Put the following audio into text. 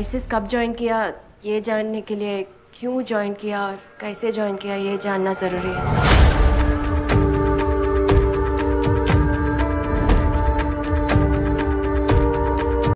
ISIS कब join किया, ये जानने के लिए क्यों ज्वाइन किया और कैसे ज्वाइन किया, ये जानना ज़रूरी है सर।